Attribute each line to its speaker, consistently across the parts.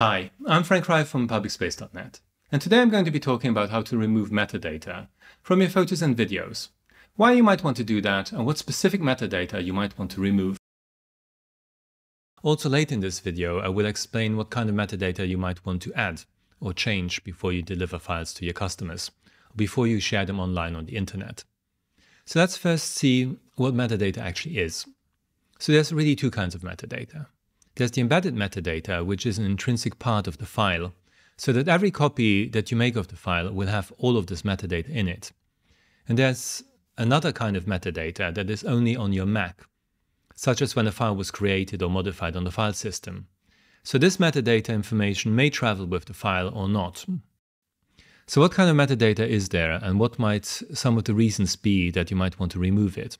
Speaker 1: Hi, I'm Frank Reiff from publicspace.net, and today I'm going to be talking about how to remove metadata from your photos and videos, why you might want to do that, and what specific metadata you might want to remove. Also late in this video, I will explain what kind of metadata you might want to add or change before you deliver files to your customers, or before you share them online on the internet. So let's first see what metadata actually is. So there's really two kinds of metadata. There's the embedded metadata, which is an intrinsic part of the file, so that every copy that you make of the file will have all of this metadata in it. And there's another kind of metadata that is only on your Mac, such as when a file was created or modified on the file system. So this metadata information may travel with the file or not. So what kind of metadata is there and what might some of the reasons be that you might want to remove it?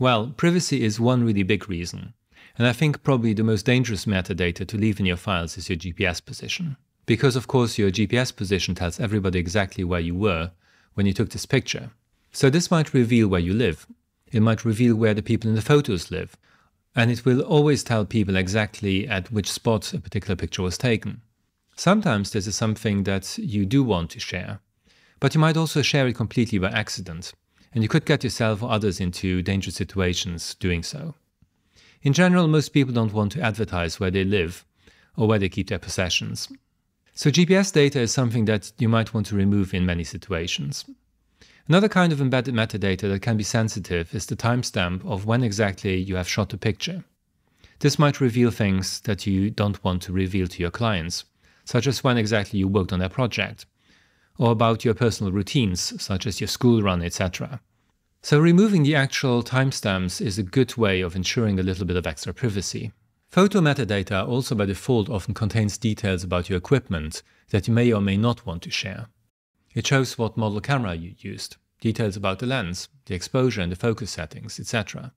Speaker 1: Well, privacy is one really big reason. And I think probably the most dangerous metadata to leave in your files is your GPS position. Because of course your GPS position tells everybody exactly where you were when you took this picture. So this might reveal where you live. It might reveal where the people in the photos live. And it will always tell people exactly at which spot a particular picture was taken. Sometimes this is something that you do want to share, but you might also share it completely by accident, and you could get yourself or others into dangerous situations doing so. In general, most people don't want to advertise where they live or where they keep their possessions. So GPS data is something that you might want to remove in many situations. Another kind of embedded metadata that can be sensitive is the timestamp of when exactly you have shot a picture. This might reveal things that you don't want to reveal to your clients, such as when exactly you worked on their project, or about your personal routines, such as your school run, etc. So removing the actual timestamps is a good way of ensuring a little bit of extra privacy. Photo metadata also by default often contains details about your equipment that you may or may not want to share. It shows what model camera you used, details about the lens, the exposure and the focus settings, etc.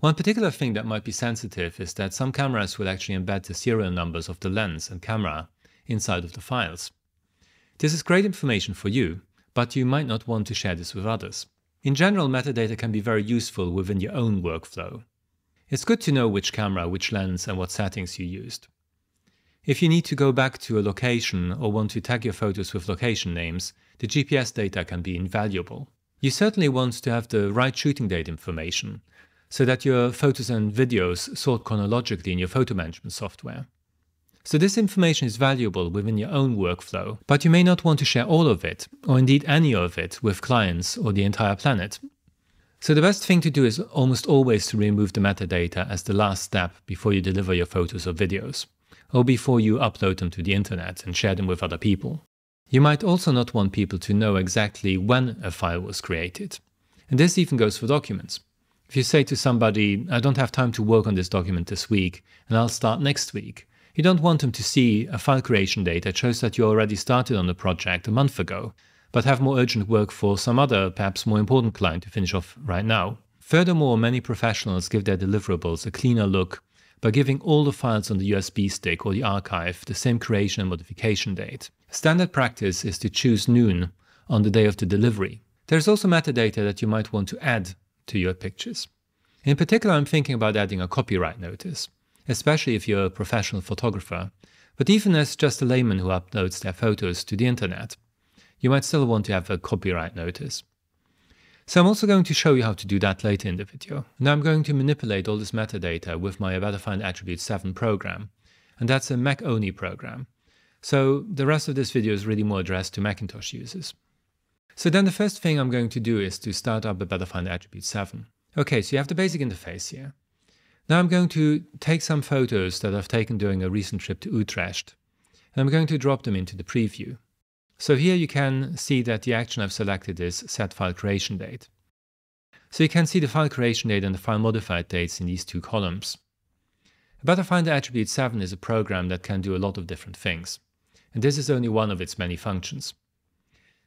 Speaker 1: One particular thing that might be sensitive is that some cameras will actually embed the serial numbers of the lens and camera inside of the files. This is great information for you, but you might not want to share this with others. In general, metadata can be very useful within your own workflow. It's good to know which camera, which lens, and what settings you used. If you need to go back to a location or want to tag your photos with location names, the GPS data can be invaluable. You certainly want to have the right shooting date information, so that your photos and videos sort chronologically in your photo management software. So this information is valuable within your own workflow, but you may not want to share all of it, or indeed any of it, with clients or the entire planet. So the best thing to do is almost always to remove the metadata as the last step before you deliver your photos or videos, or before you upload them to the internet and share them with other people. You might also not want people to know exactly when a file was created. And this even goes for documents. If you say to somebody, I don't have time to work on this document this week, and I'll start next week, you don't want them to see a file creation date that shows that you already started on the project a month ago, but have more urgent work for some other, perhaps more important client to finish off right now. Furthermore, many professionals give their deliverables a cleaner look by giving all the files on the USB stick or the archive the same creation and modification date. Standard practice is to choose noon on the day of the delivery. There's also metadata that you might want to add to your pictures. In particular, I'm thinking about adding a copyright notice especially if you're a professional photographer, but even as just a layman who uploads their photos to the internet, you might still want to have a copyright notice. So I'm also going to show you how to do that later in the video. Now I'm going to manipulate all this metadata with my Finder Attributes 7 program, and that's a Mac-only program. So the rest of this video is really more addressed to Macintosh users. So then the first thing I'm going to do is to start up Finder Attributes 7. Okay, so you have the basic interface here. Now I'm going to take some photos that I've taken during a recent trip to Utrecht, and I'm going to drop them into the preview. So here you can see that the action I've selected is set file creation date. So you can see the file creation date and the file modified dates in these two columns. Better Finder Attributes 7 is a program that can do a lot of different things, and this is only one of its many functions.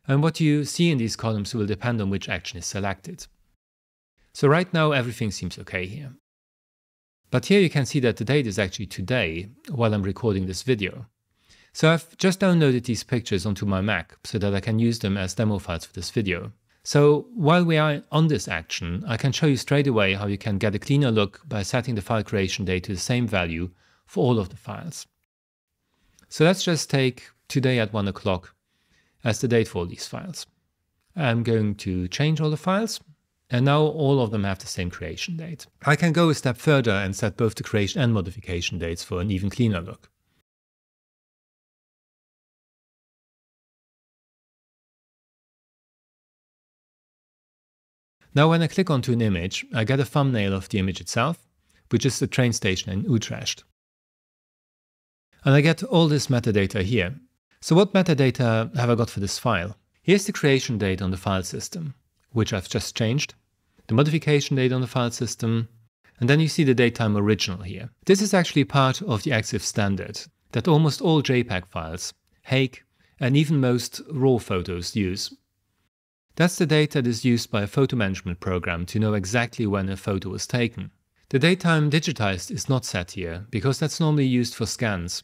Speaker 1: And what you see in these columns will depend on which action is selected. So right now everything seems okay here. But here you can see that the date is actually today while I'm recording this video. So I've just downloaded these pictures onto my Mac so that I can use them as demo files for this video. So while we are on this action, I can show you straight away how you can get a cleaner look by setting the file creation date to the same value for all of the files. So let's just take today at 1 o'clock as the date for all these files. I'm going to change all the files. And now all of them have the same creation date. I can go a step further and set both the creation and modification dates for an even cleaner look. Now when I click onto an image, I get a thumbnail of the image itself, which is the train station in Utrecht. And I get all this metadata here. So what metadata have I got for this file? Here's the creation date on the file system, which I've just changed, the modification date on the file system, and then you see the datetime original here. This is actually part of the EXIF standard that almost all JPEG files, HEIC, and even most RAW photos use. That's the data that is used by a photo management program to know exactly when a photo was taken. The datetime digitized is not set here, because that's normally used for scans.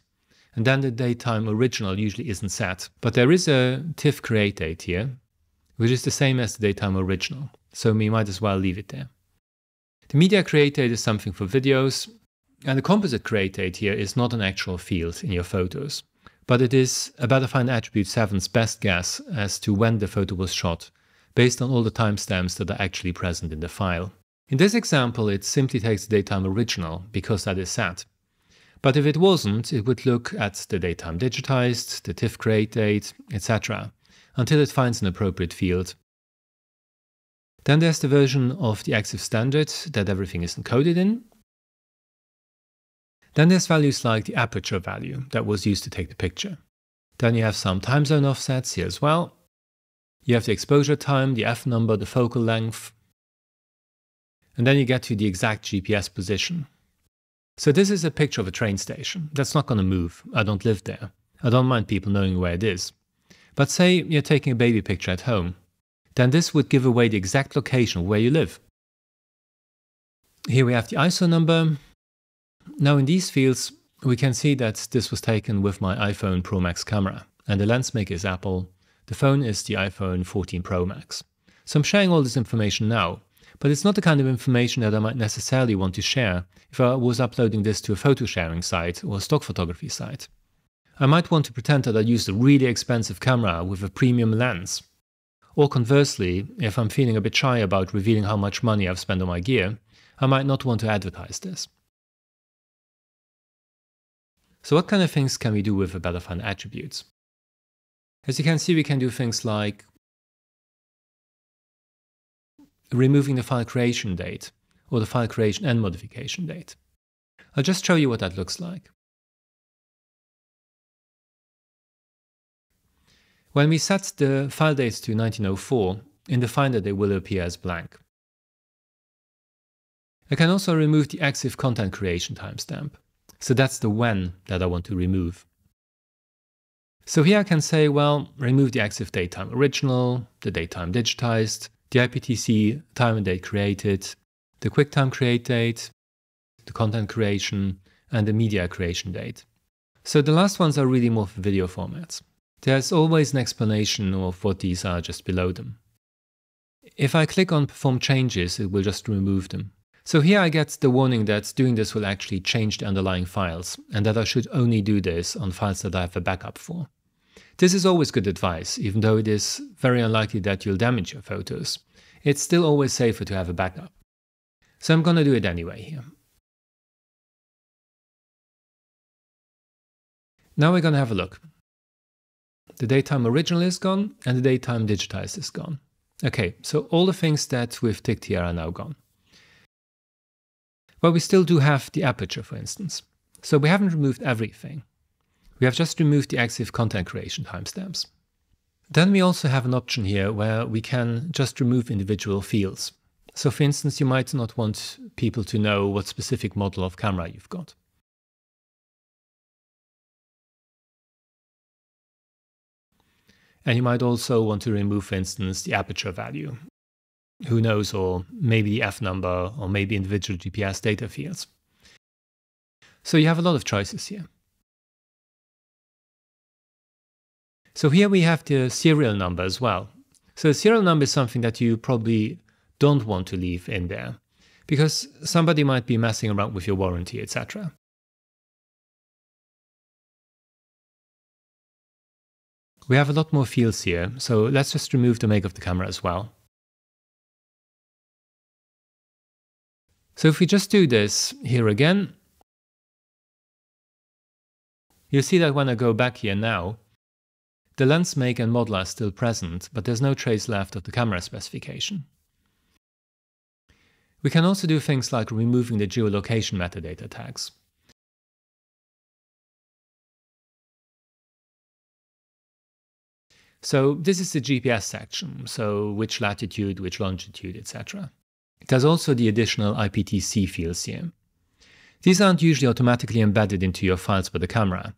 Speaker 1: And then the datetime original usually isn't set. But there is a TIFF create date here, which is the same as the datetime original, so we might as well leave it there. The media create date is something for videos, and the composite create date here is not an actual field in your photos, but it is a Better Finder Attributes 7's best guess as to when the photo was shot based on all the timestamps that are actually present in the file. In this example, it simply takes the datetime original because that is set. But if it wasn't, it would look at the datetime digitized, the TIFF create date, etc., until it finds an appropriate field. Then there's the version of the EXIF standard that everything is encoded in. Then there's values like the aperture value that was used to take the picture. Then you have some time zone offsets here as well, you have the exposure time, the f number, the focal length, and then you get to the exact GPS position. So this is a picture of a train station. That's not going to move. I don't live there. I don't mind people knowing where it is. But say you're taking a baby picture at home, then this would give away the exact location where you live. Here we have the ISO number. Now in these fields, we can see that this was taken with my iPhone Pro Max camera, and the lens maker is Apple, the phone is the iPhone 14 Pro Max. So I'm sharing all this information now, but it's not the kind of information that I might necessarily want to share if I was uploading this to a photo sharing site or a stock photography site. I might want to pretend that I used a really expensive camera with a premium lens. Or conversely, if I'm feeling a bit shy about revealing how much money I've spent on my gear, I might not want to advertise this. So what kind of things can we do with the Better Finder Attributes? As you can see, we can do things like removing the file creation date or the file creation and modification date. I'll just show you what that looks like. When we set the file dates to 1904, in the Finder they will appear as blank. I can also remove the EXIF content creation timestamp. So that's the when that I want to remove. So here I can say, well, remove the EXIF datetime original, the datetime digitized, the IPTC time and date created, the QuickTime create date, the content creation, and the media creation date. So the last ones are really more for video formats. There's always an explanation of what these are just below them. If I click on perform changes, it will just remove them. So here I get the warning that doing this will actually change the underlying files, and that I should only do this on files that I have a backup for. This is always good advice, even though it is very unlikely that you'll damage your photos. It's still always safer to have a backup. So I'm going to do it anyway here. Now we're going to have a look. The datetime original is gone and the datetime digitized is gone. Okay, so all the things that we've ticked here are now gone. But we still do have the aperture, for instance. So we haven't removed everything. We have just removed the EXIF content creation timestamps. Then we also have an option here where we can just remove individual fields. So for instance, you might not want people to know what specific model of camera you've got. And you might also want to remove, for instance, the aperture value who knows, or maybe the F number, or maybe individual GPS data fields. So you have a lot of choices here. So here we have the serial number as well. So the serial number is something that you probably don't want to leave in there because somebody might be messing around with your warranty, etc. We have a lot more fields here, so let's just remove the make of the camera as well. So if we just do this here again, you'll see that when I go back here now, the lens make and model are still present, but there's no trace left of the camera specification. We can also do things like removing the geolocation metadata tags. So this is the GPS section, so which latitude, which longitude, etc. It has also the additional IPTC fields here. These aren't usually automatically embedded into your files by the camera,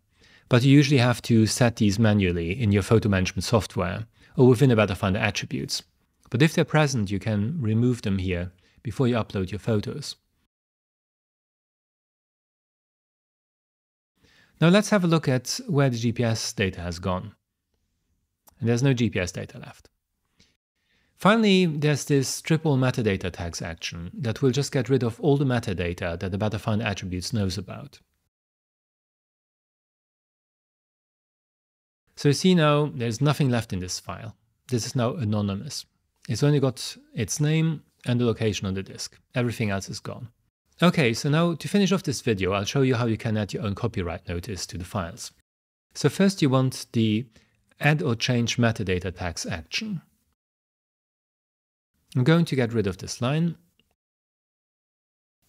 Speaker 1: but you usually have to set these manually in your photo management software or within a Better Finder Attributes. But if they're present, you can remove them here before you upload your photos. Now let's have a look at where the GPS data has gone. And there's no GPS data left. Finally, there's this strip all metadata tags action that will just get rid of all the metadata that the Better Finder Attributes knows about. So you see now there's nothing left in this file. This is now anonymous. It's only got its name and the location on the disk. Everything else is gone. Okay, so now to finish off this video, I'll show you how you can add your own copyright notice to the files. So first you want the add or change metadata tags action. I'm going to get rid of this line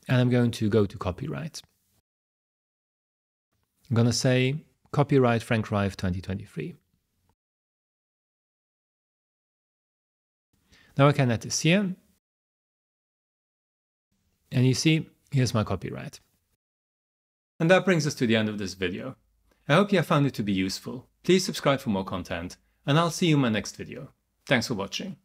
Speaker 1: and I'm going to go to copyright. I'm going to say copyright Frank Reiff 2023. Now I can add this here. And you see, here's my copyright. And that brings us to the end of this video. I hope you have found it to be useful. Please subscribe for more content, and I'll see you in my next video. Thanks for watching.